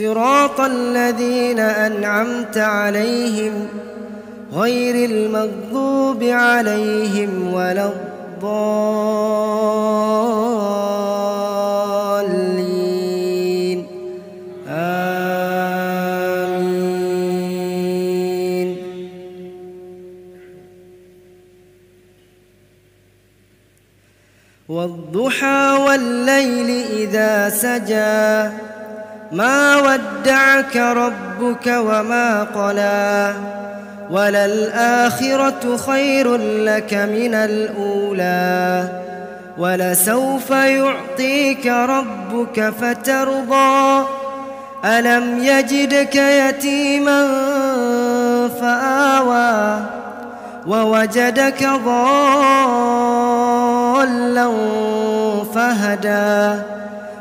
صراط الذين أنعمت عليهم غير المغضوب عليهم ولا الضالين. آمين. والضحى والليل إذا سجى ما ودعك ربك وما قلى وللآخرة خير لك من الأولى ولسوف يعطيك ربك فترضى ألم يجدك يتيما فآوى ووجدك ضالا فهدى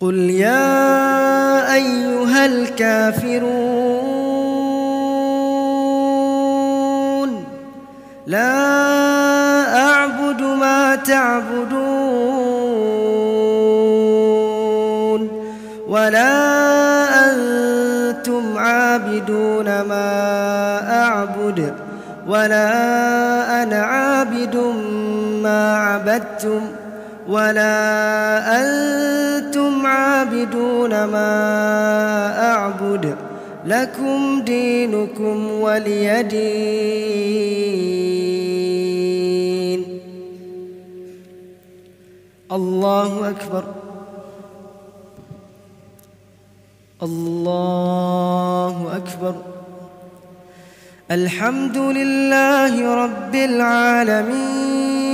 قل يا أيها الكافرون لا أعبد ما تعبدون ولا أنتم عابدون ما أعبد ولا أنا عابد ما عبدتم ولا أنتم عابدون ما أعبد لكم دينكم ولي دين الله أكبر الله أكبر الحمد لله رب العالمين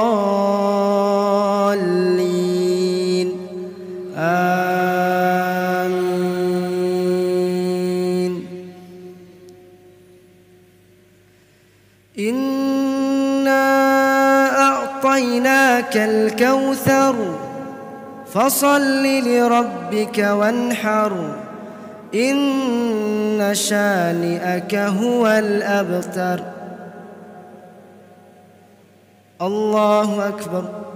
آمين. إنا أعطيناك الكوثر فصل لربك وانحر إن شانئك هو الأبتر. الله أكبر.